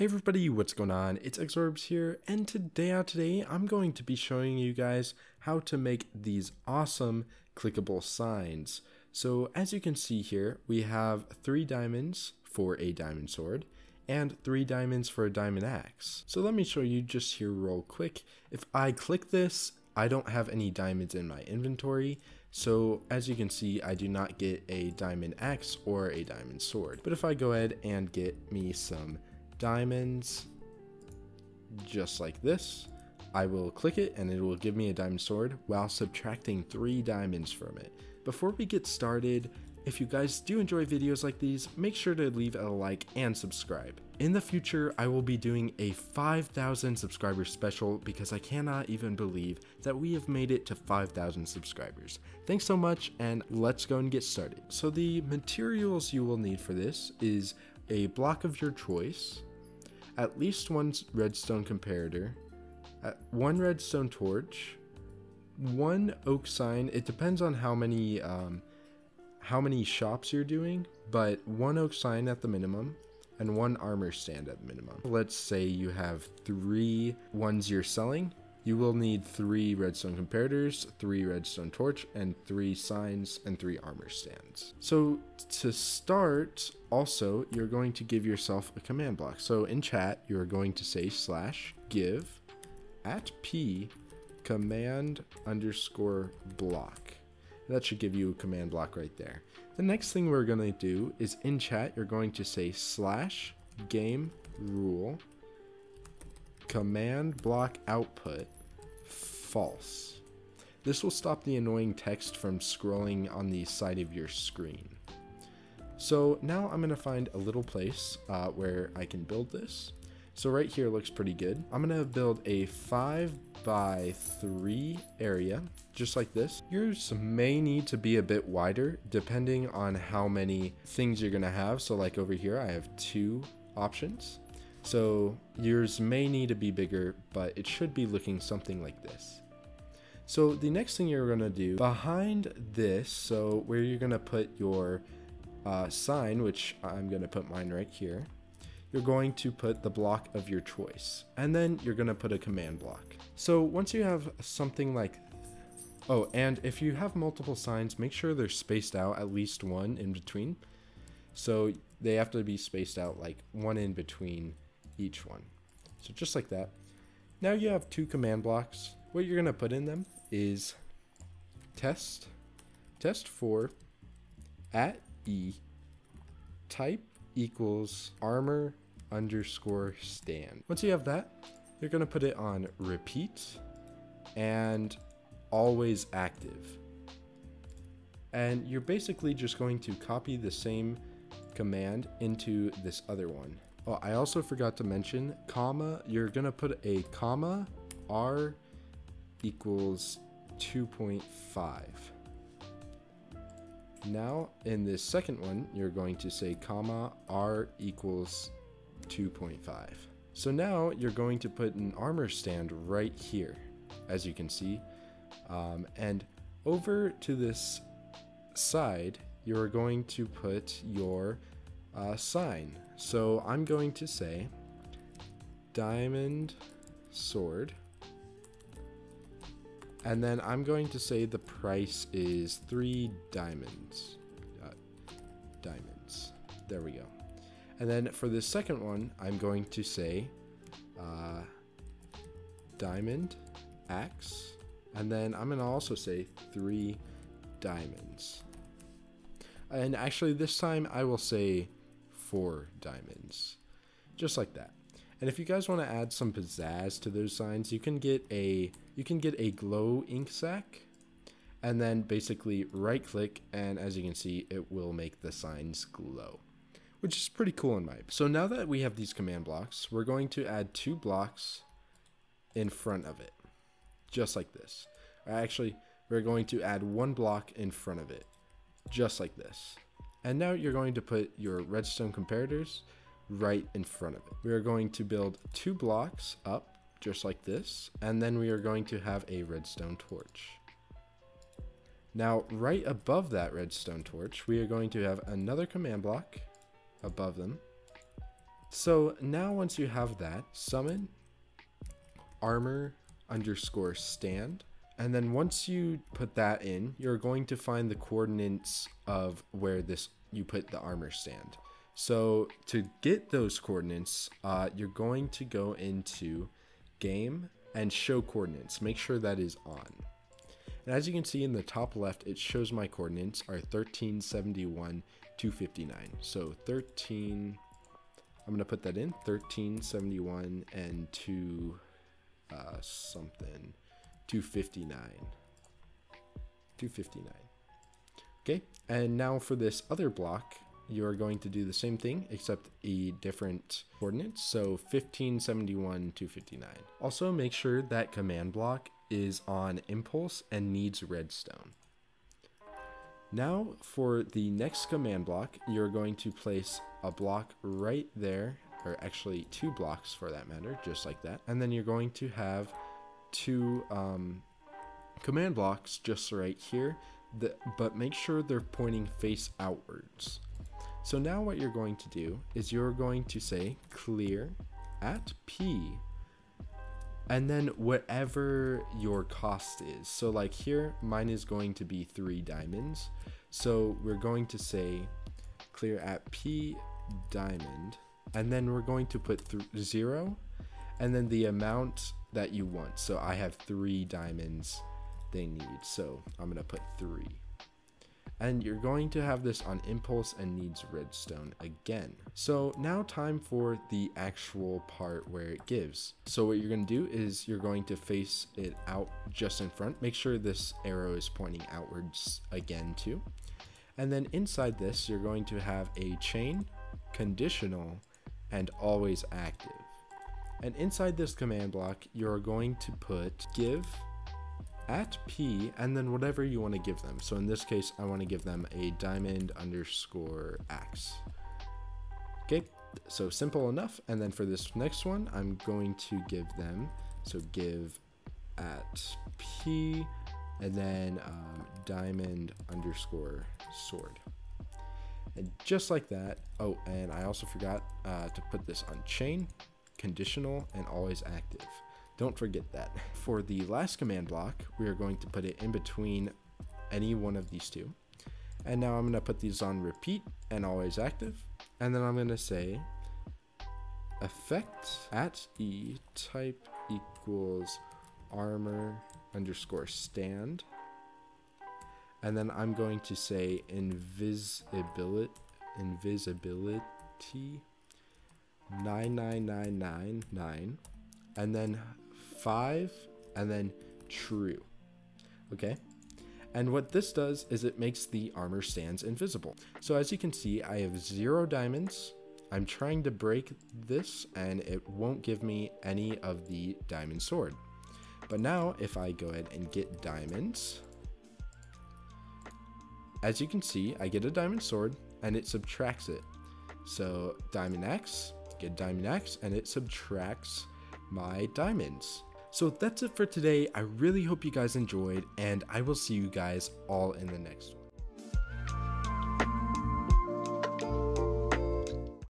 Hey everybody, what's going on? It's Xorbes here, and today out today, I'm going to be showing you guys how to make these awesome clickable signs. So as you can see here, we have three diamonds for a diamond sword, and three diamonds for a diamond axe. So let me show you just here real quick. If I click this, I don't have any diamonds in my inventory, so as you can see, I do not get a diamond axe or a diamond sword. But if I go ahead and get me some diamonds just like this. I will click it and it will give me a diamond sword while subtracting three diamonds from it. Before we get started, if you guys do enjoy videos like these, make sure to leave a like and subscribe. In the future, I will be doing a 5,000 subscriber special because I cannot even believe that we have made it to 5,000 subscribers. Thanks so much and let's go and get started. So the materials you will need for this is a block of your choice, at least one redstone comparator, one redstone torch, one oak sign. It depends on how many um, how many shops you're doing, but one oak sign at the minimum, and one armor stand at minimum. Let's say you have three ones you're selling you will need three redstone comparators, three redstone torch, and three signs and three armor stands. So to start, also, you're going to give yourself a command block. So in chat, you're going to say slash give at p command underscore block. That should give you a command block right there. The next thing we're going to do is in chat, you're going to say slash game rule command block output false. This will stop the annoying text from scrolling on the side of your screen. So now I'm going to find a little place uh, where I can build this. So right here looks pretty good. I'm going to build a 5 by 3 area, just like this. Yours may need to be a bit wider depending on how many things you're going to have. So like over here, I have two options. So yours may need to be bigger, but it should be looking something like this. So the next thing you're going to do behind this, so where you're going to put your uh, sign, which I'm going to put mine right here, you're going to put the block of your choice. And then you're going to put a command block. So once you have something like Oh, and if you have multiple signs, make sure they're spaced out at least one in between. So they have to be spaced out like one in between each one. So just like that. Now you have two command blocks. What you're going to put in them is test, testfor at E type equals armor underscore stand. Once you have that, you're going to put it on repeat and always active. And you're basically just going to copy the same command into this other one. Oh, I also forgot to mention, comma, you're going to put a comma, r equals 2.5. Now, in this second one, you're going to say comma, r equals 2.5. So now you're going to put an armor stand right here, as you can see. Um, and over to this side, you're going to put your uh, sign. So I'm going to say diamond sword. And then I'm going to say the price is three diamonds. Uh, diamonds. There we go. And then for the second one, I'm going to say uh, diamond axe. And then I'm going to also say three diamonds. And actually, this time I will say four diamonds. Just like that. And if you guys want to add some pizzazz to those signs, you can get a you can get a glow ink sac and then basically right click and as you can see it will make the signs glow which is pretty cool in my opinion. So now that we have these command blocks, we're going to add two blocks in front of it. Just like this. Actually, we're going to add one block in front of it. Just like this. And now you're going to put your redstone comparators right in front of it. We are going to build two blocks up just like this, and then we are going to have a redstone torch. Now, right above that redstone torch, we are going to have another command block above them. So now once you have that, summon armor underscore stand. And then once you put that in, you're going to find the coordinates of where this you put the armor stand. So to get those coordinates, uh, you're going to go into game and show coordinates. Make sure that is on. And as you can see in the top left, it shows my coordinates are 1371, 259. So 13, I'm to put that in, 1371 and 2 uh, something, 259. 259. Okay, and now for this other block, you're going to do the same thing except a different coordinate. So 1571 to 59. Also make sure that command block is on impulse and needs redstone. Now for the next command block, you're going to place a block right there, or actually two blocks for that matter, just like that. And then you're going to have two um, command blocks just right here, but make sure they're pointing face outwards. So now what you're going to do is you're going to say clear at P and then whatever your cost is. So like here, mine is going to be three diamonds. So we're going to say clear at P diamond and then we're going to put zero and then the amount that you want. So I have three diamonds they need. So I'm going to put three and you're going to have this on impulse and needs redstone again. So now time for the actual part where it gives. So what you're going to do is you're going to face it out just in front. Make sure this arrow is pointing outwards again too. And then inside this, you're going to have a chain, conditional, and always active. And inside this command block, you're going to put give at P and then whatever you want to give them. So in this case, I want to give them a diamond underscore axe. Okay, so simple enough. And then for this next one, I'm going to give them, so give at P and then um, diamond underscore sword. And just like that, oh, and I also forgot uh, to put this on chain, conditional, and always active. Don't forget that. For the last command block, we are going to put it in between any one of these two. And now I'm going to put these on repeat and always active. And then I'm going to say effect at e type equals armor underscore stand. And then I'm going to say invisibility invisibility 99999 and then 5 and then true. Okay? And what this does is it makes the armor stands invisible. So as you can see, I have zero diamonds. I'm trying to break this and it won't give me any of the diamond sword. But now if I go ahead and get diamonds, as you can see, I get a diamond sword and it subtracts it. So diamond axe, get diamond axe and it subtracts my diamonds. So that's it for today. I really hope you guys enjoyed, and I will see you guys all in the next one.